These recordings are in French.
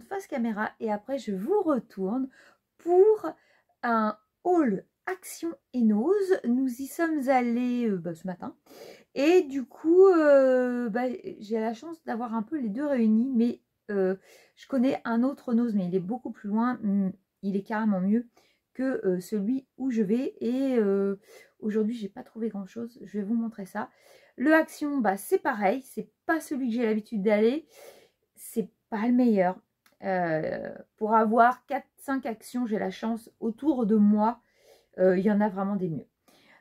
face caméra et après je vous retourne pour un haul Action et Nose. Nous y sommes allés euh, bah, ce matin. Et du coup, euh, bah, j'ai la chance d'avoir un peu les deux réunis. Mais euh, je connais un autre Nose, mais il est beaucoup plus loin. Hmm, il est carrément mieux que celui où je vais. Et aujourd'hui, j'ai pas trouvé grand chose. Je vais vous montrer ça. Le Action, bah, c'est pareil. C'est pas celui que j'ai l'habitude d'aller. C'est pas le meilleur. Pour avoir 4-5 actions, j'ai la chance autour de moi euh, il y en a vraiment des mieux.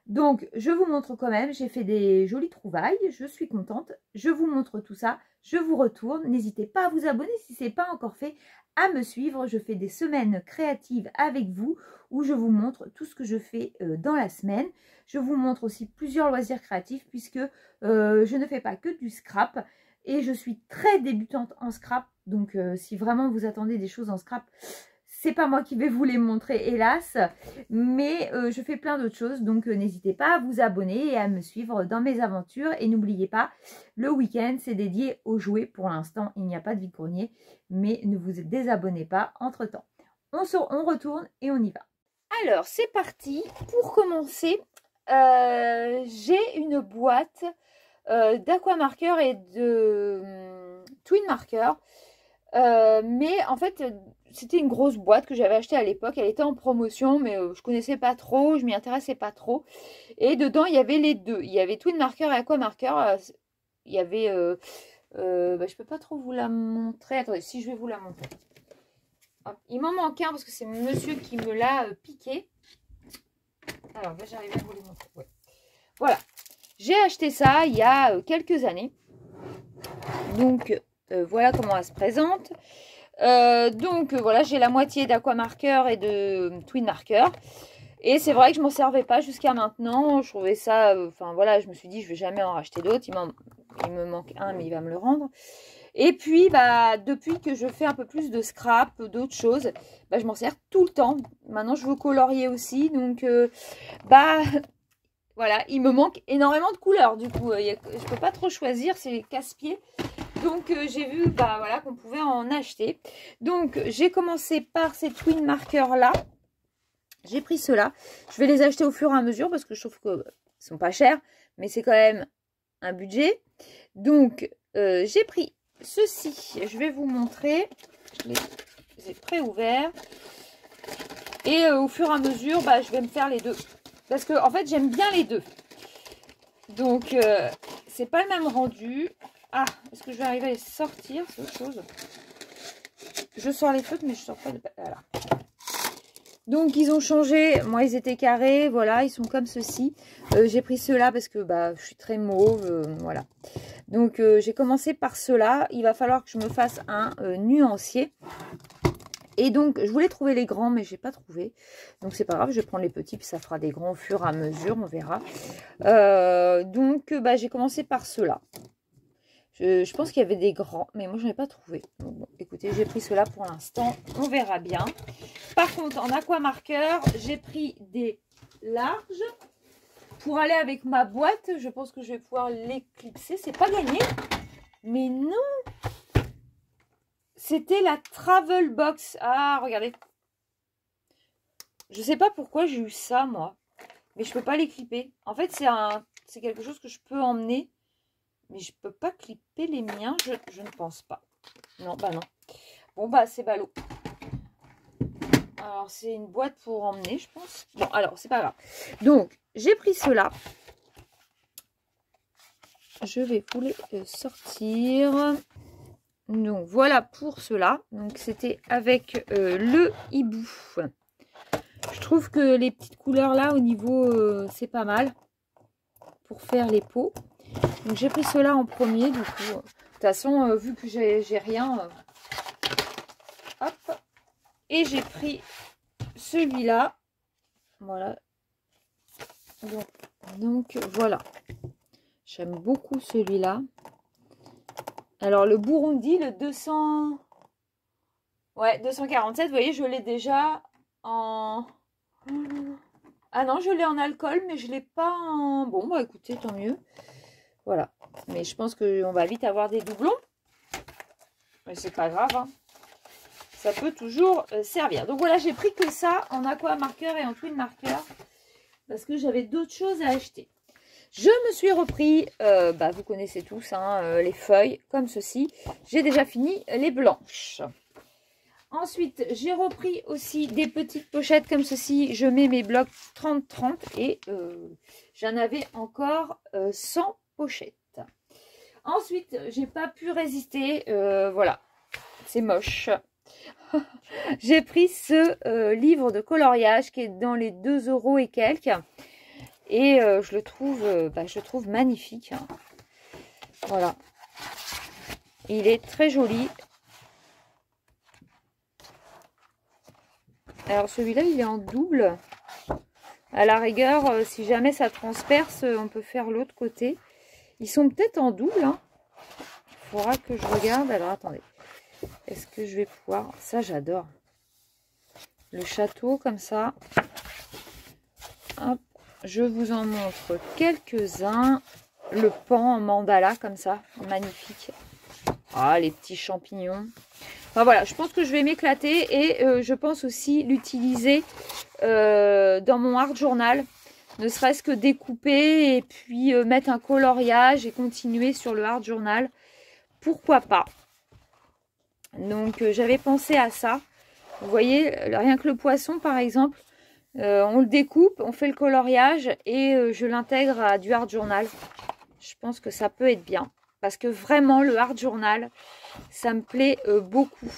Donc, je vous montre quand même, j'ai fait des jolies trouvailles, je suis contente. Je vous montre tout ça, je vous retourne. N'hésitez pas à vous abonner si ce n'est pas encore fait, à me suivre. Je fais des semaines créatives avec vous où je vous montre tout ce que je fais euh, dans la semaine. Je vous montre aussi plusieurs loisirs créatifs puisque euh, je ne fais pas que du scrap et je suis très débutante en scrap. Donc, si vraiment vous attendez des choses en scrap, c'est pas moi qui vais vous les montrer, hélas. Mais euh, je fais plein d'autres choses. Donc, euh, n'hésitez pas à vous abonner et à me suivre dans mes aventures. Et n'oubliez pas, le week-end, c'est dédié aux jouets. Pour l'instant, il n'y a pas de vide Mais ne vous désabonnez pas entre-temps. On, on retourne et on y va. Alors, c'est parti. Pour commencer, euh, j'ai une boîte d'aquamarqueur et de hum, twin marker. mais en fait, c'était une grosse boîte que j'avais achetée à l'époque. Elle était en promotion, mais euh, je connaissais pas trop, je m'y intéressais pas trop. Et dedans, il y avait les deux. Il y avait Twin Marker et Aqua Marker. Euh, il y avait... Euh, euh bah, je peux pas trop vous la montrer. Attendez, si je vais vous la montrer. il m'en manque un parce que c'est monsieur qui me l'a piqué. Alors, bah, j'arrive à vous le montrer. Voilà. J'ai acheté ça il y a quelques années. Donc, voilà comment elle se présente. Euh, donc voilà, j'ai la moitié d'Aquamarker et de Twin Marker. Et c'est vrai que je m'en servais pas jusqu'à maintenant. Je trouvais ça, euh, enfin voilà, je me suis dit je vais jamais en racheter d'autres. Il, il, me manque un, mais il va me le rendre. Et puis, bah, depuis que je fais un peu plus de scrap, d'autres choses, bah, je m'en sers tout le temps. Maintenant, je veux colorier aussi. Donc, euh, bah, voilà, il me manque énormément de couleurs. Du coup, je peux pas trop choisir, c'est casse-pied. Donc euh, j'ai vu bah, voilà, qu'on pouvait en acheter. Donc j'ai commencé par ces twin markers là. J'ai pris ceux-là. Je vais les acheter au fur et à mesure parce que je trouve qu'ils sont pas chers. Mais c'est quand même un budget. Donc euh, j'ai pris ceci. Je vais vous montrer. Je les ai pré-ouverts. Et euh, au fur et à mesure, bah, je vais me faire les deux. Parce que en fait j'aime bien les deux. Donc c'est pas le même rendu. Ah, est-ce que je vais arriver à les sortir? C'est autre chose. Je sors les feutres, mais je sors pas de... Voilà. Donc, ils ont changé. Moi, ils étaient carrés. Voilà, ils sont comme ceci. Euh, j'ai pris ceux-là parce que bah, je suis très mauve. Euh, voilà. Donc, euh, j'ai commencé par ceux-là. Il va falloir que je me fasse un nuancier. Et donc, je voulais trouver les grands, mais je n'ai pas trouvé. Donc, c'est pas grave, je vais prendre les petits, puis ça fera des grands au fur et à mesure, on verra. donc, bah, j'ai commencé par ceux-là. Je, pense qu'il y avait des grands, mais moi, je n'ai pas trouvé. écoutez, j'ai pris cela pour l'instant. On verra bien. Par contre, en aqua marqueur, j'ai pris des larges. Pour aller avec ma boîte, je pense que je vais pouvoir l'éclipser. C'est pas gagné. Mais non C'était la Travel Box. Ah, regardez. Je sais pas pourquoi j'ai eu ça, moi. Mais je peux pas l'éclipper. En fait, c'est quelque chose que je peux emmener mais je peux pas clipper les miens, je, ne pense pas. Non, bah non. Bon, bah c'est ballot. Alors, c'est une boîte pour emmener, je pense. Bon, alors, c'est pas grave. Donc, j'ai pris cela. Je vais vous les sortir. Donc, voilà pour cela. Donc, c'était avec euh, le hibou. Je trouve que les petites couleurs là, au niveau, euh, c'est pas mal. Pour faire les pots. Donc j'ai pris cela en premier. De toute façon, euh, vu que j'ai rien, hop. Et j'ai pris celui-là. Voilà. Donc, voilà. J'aime beaucoup celui-là. Alors le Burundi, le 200... Ouais, 247, vous voyez, je l'ai déjà en... Ah non, je l'ai en alcool, mais je l'ai pas en... Bon, bah écoutez, tant mieux. Voilà. Mais je pense qu'on va vite avoir des doublons. Mais c'est pas grave. Hein. ça peut toujours euh, servir. Donc voilà, j'ai pris que ça en aqua marqueur et en twin marqueur parce que j'avais d'autres choses à acheter. Je me suis repris, euh, bah, vous connaissez tous, hein, euh, les feuilles comme ceci. J'ai déjà fini les blanches. Ensuite, j'ai repris aussi des petites pochettes comme ceci. Je mets mes blocs 30-30 et j'en avais encore 100 pochettes. Ensuite, j'ai pas pu résister. voilà, c'est moche. J'ai pris ce euh, livre de coloriage qui est dans les 2 euros et quelques. Et euh, je le trouve, euh, bah, je trouve magnifique. Hein. Voilà. Il est très joli. Alors celui-là, il est en double. À la rigueur, si jamais ça transperce, on peut faire l'autre côté. Ils sont peut-être en double. Il hein. faudra que je regarde. Alors attendez. Est-ce que je vais pouvoir... Ça, j'adore. Le château, comme ça. Je vous en montre quelques-uns. Le pan en mandala, comme ça. Magnifique. Ah, les petits champignons. Enfin, voilà, je pense que je vais m'éclater. Et euh, je pense aussi l'utiliser euh, dans mon art journal. Ne serait-ce que découper et puis euh, mettre un coloriage et continuer sur le art journal. Pourquoi pas? Donc j'avais pensé à ça. Vous voyez, rien que le poisson par exemple, euh, on le découpe, on fait le coloriage et euh, je l'intègre à du art journal. Je pense que ça peut être bien. Parce que vraiment le art journal, ça me plaît beaucoup.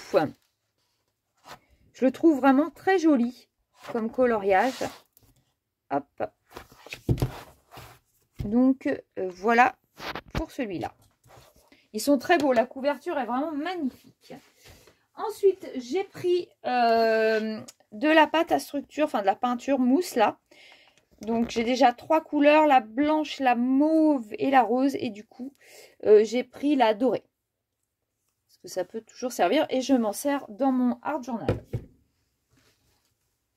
Je le trouve vraiment très joli comme coloriage. Hop. Donc voilà pour celui-là. Ils sont très beaux. La couverture est vraiment magnifique. Ensuite, j'ai pris euh, de la pâte à structure, enfin de la peinture mousse là. Donc j'ai déjà trois couleurs, la blanche, la mauve et la rose. Et du coup, euh, j'ai pris la dorée. Parce que ça peut toujours servir. Et je m'en sers dans mon art journal.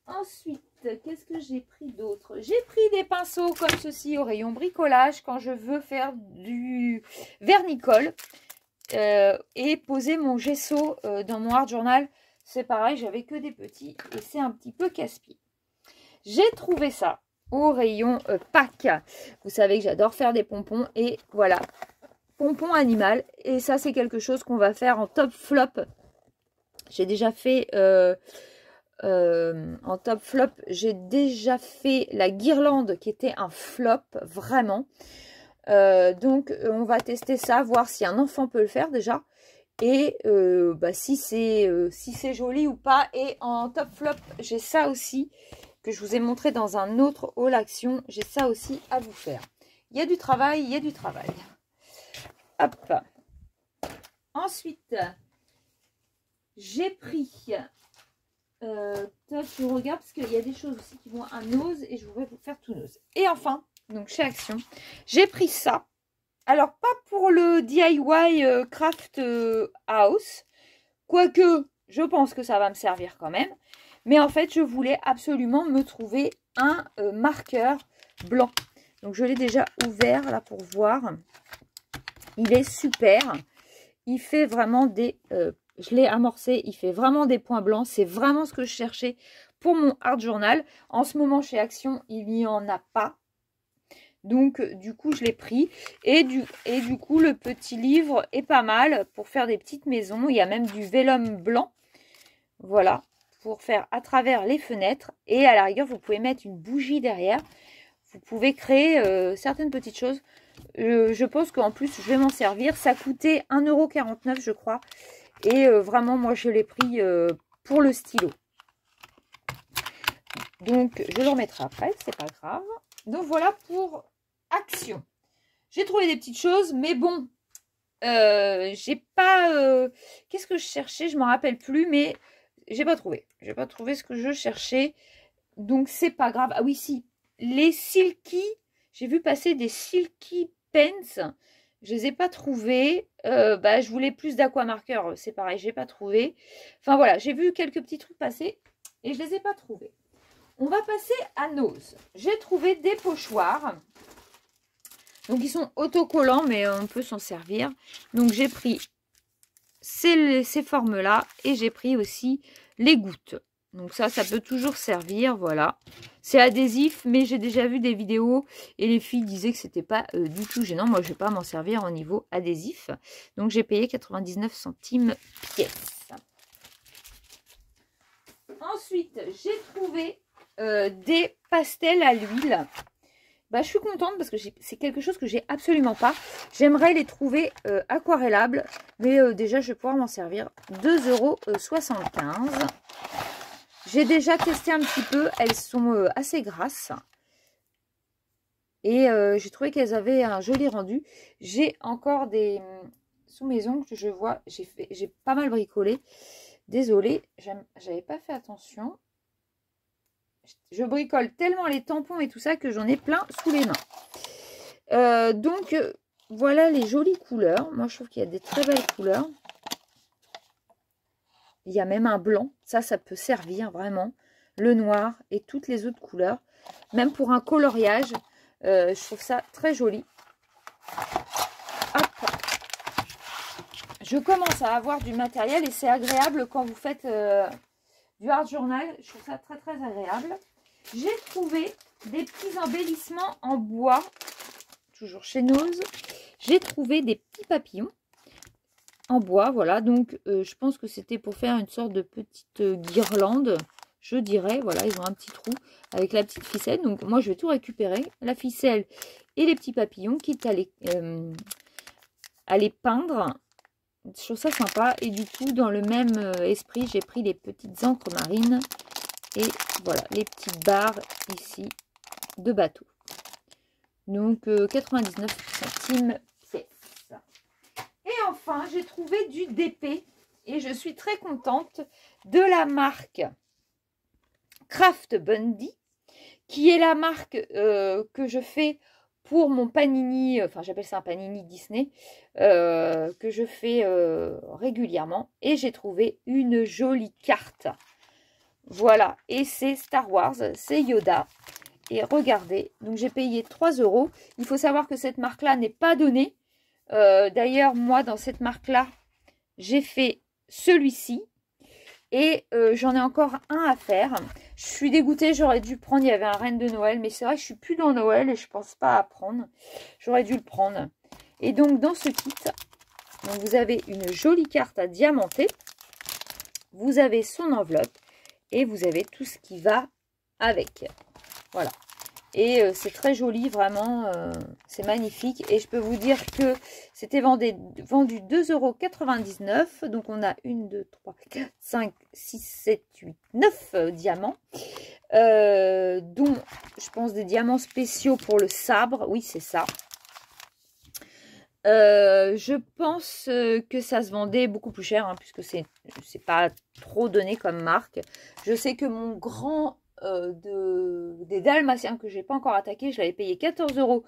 Ensuite, qu'est-ce que j'ai pris d'autre? J'ai pris des pinceaux comme ceci au rayon bricolage quand je veux faire du vernicole euh, et poser mon gesso euh, dans mon art journal. C'est pareil, j'avais que des petits et c'est un petit peu casse-pied. J'ai trouvé ça au rayon euh. Vous savez que j'adore faire des pompons et voilà, pompons animal. Et ça, c'est quelque chose qu'on va faire en top flop. J'ai déjà fait euh, en top flop, j'ai déjà fait la guirlande qui était un flop, vraiment. Euh, donc, on va tester ça, voir si un enfant peut le faire déjà. Et euh, bah, si c'est si c'est joli ou pas. Et en top flop, j'ai ça aussi que je vous ai montré dans un autre haul action. J'ai ça aussi à vous faire. Il y a du travail, il y a du travail. Hop. Ensuite, j'ai pris euh, je regarde parce qu'il y a des choses aussi qui vont à nose et je voudrais vous faire tout nose. Et enfin, donc chez Action, j'ai pris ça. Alors, pas pour le DIY euh, Craft euh, House, quoique je pense que ça va me servir quand même. Mais en fait, je voulais absolument me trouver un euh, marqueur blanc. Donc, je l'ai déjà ouvert là pour voir. Il est super. Il fait vraiment des je l'ai amorcé, il fait vraiment des points blancs. C'est vraiment ce que je cherchais pour mon art journal. En ce moment, chez Action, il n'y en a pas. Donc, du coup, je l'ai pris. Et du, coup, le petit livre est pas mal pour faire des petites maisons. Il y a même du vélum blanc. Voilà, pour faire à travers les fenêtres. Et à la rigueur, vous pouvez mettre une bougie derrière. Vous pouvez créer euh, certaines petites choses. Euh, je pense qu'en plus, je vais m'en servir. Ça coûtait 1,49€, je crois. Et euh, vraiment, moi, je l'ai pris euh, pour le stylo. Donc, je le remettrai après, c'est pas grave. Donc, voilà pour Action. J'ai trouvé des petites choses, mais bon, euh, j'ai pas... Qu'est-ce que je cherchais? Je m'en rappelle plus, mais j'ai pas trouvé. J'ai pas trouvé ce que je cherchais. Donc, c'est pas grave. Ah oui, si. Les Silky, j'ai vu passer des Silky Pens. Je les ai pas trouvés. Euh, bah, je voulais plus d'aquamarqueur. C'est pareil, j'ai pas trouvé. Enfin voilà, j'ai vu quelques petits trucs passer et je les ai pas trouvés. On va passer à Nose. J'ai trouvé des pochoirs. Donc ils sont autocollants, mais on peut s'en servir. Donc j'ai pris ces, ces formes-là. Et j'ai pris aussi les gouttes. Donc ça, ça peut toujours servir, voilà. C'est adhésif, mais j'ai déjà vu des vidéos et les filles disaient que c'était pas euh, du tout gênant. Moi, je vais pas m'en servir au niveau adhésif. Donc j'ai payé 99 centimes pièce. Ensuite, j'ai trouvé euh, des pastels à l'huile. Bah, je suis contente parce que c'est quelque chose que j'ai absolument pas. J'aimerais les trouver euh, aquarellables, mais déjà, je vais pouvoir m'en servir. 2,75€. J'ai déjà testé un petit peu. Elles sont euh, assez grasses. Et euh, j'ai trouvé qu'elles avaient un joli rendu. J'ai encore des... Hum, sous mes ongles, je vois, j'ai pas mal bricolé. Désolée, j'avais pas fait attention. Je bricole tellement les tampons et tout ça que j'en ai plein sous les mains. Euh, donc, voilà les jolies couleurs. Moi, je trouve qu'il y a des très belles couleurs. Il y a même un blanc. Ça, ça peut servir vraiment. Le noir et toutes les autres couleurs. Même pour un coloriage, euh, je trouve ça très joli. Je commence à avoir du matériel et c'est agréable quand vous faites euh, du art journal. Je trouve ça très très agréable. J'ai trouvé des petits embellissements en bois, toujours chez Nose. J'ai trouvé des petits papillons en bois, voilà. Donc, euh, je pense que c'était pour faire une sorte de petite euh, guirlande, je dirais. Voilà, ils ont un petit trou avec la petite ficelle. Donc, moi, je vais tout récupérer, la ficelle et les petits papillons, quitte à euh, à les peindre. Je trouve ça sympa. Et du coup, dans le même esprit, j'ai pris les petites encres marines. Et voilà, les petites barres ici de bateau. Donc, 99 centimes enfin, j'ai trouvé du DP et je suis très contente de la marque Craft Bundy, qui est la marque euh, que je fais pour mon panini, enfin j'appelle ça un panini Disney, euh, que je fais euh, régulièrement. Et j'ai trouvé une jolie carte. Voilà, et c'est Star Wars, c'est Yoda. Et regardez, donc j'ai payé 3 euros. Il faut savoir que cette marque-là n'est pas donnée. Euh, d'ailleurs, moi, dans cette marque-là, j'ai fait celui-ci. Et euh, j'en ai encore un à faire. Je suis dégoûtée, j'aurais dû prendre, il y avait un reine de Noël. Mais c'est vrai que je suis plus dans Noël et je pense pas à prendre. J'aurais dû le prendre. Et donc, dans ce kit, vous avez une jolie carte à diamanter. Vous avez son enveloppe. Et vous avez tout ce qui va avec. Voilà. Et euh, c'est très joli, vraiment. Euh, c'est magnifique. Et je peux vous dire que c'était vendu, vendu 2,99€. Donc on a 1, 2, 3, 4, 5, 6, 7, 8, 9 diamants. Euh, dont, je pense, des diamants spéciaux pour le sabre. Oui, c'est ça. je pense que ça se vendait beaucoup plus cher, hein, puisque c'est pas trop donné comme marque. Je sais que mon grand euh, de, des dalmatiens que j'ai pas encore attaqué. Je l'avais payé 14 euros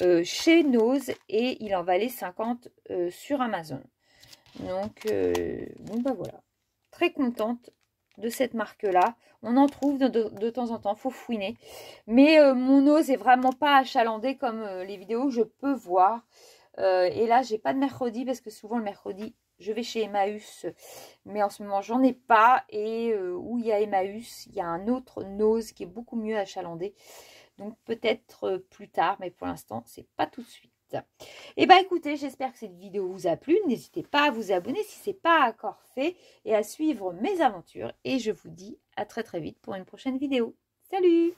euh, chez Nose et il en valait 50 euh, sur Amazon. Donc, bah voilà. Très contente de cette marque-là. On en trouve de, temps en temps, faut fouiner. Mais mon Nose est vraiment pas achalandé comme les vidéos je peux voir. et là, j'ai pas de mercredi parce que souvent le mercredi, je vais chez Emmaüs, mais en ce moment, j'en ai pas. Et euh, où il y a Emmaüs, il y a un autre Nose qui est beaucoup mieux achalandé. Donc peut-être euh, plus tard, mais pour l'instant, c'est pas tout de suite. Et eh bien écoutez, j'espère que cette vidéo vous a plu. N'hésitez pas à vous abonner si ce n'est pas encore fait et à suivre mes aventures. Et je vous dis à très très vite pour une prochaine vidéo. Salut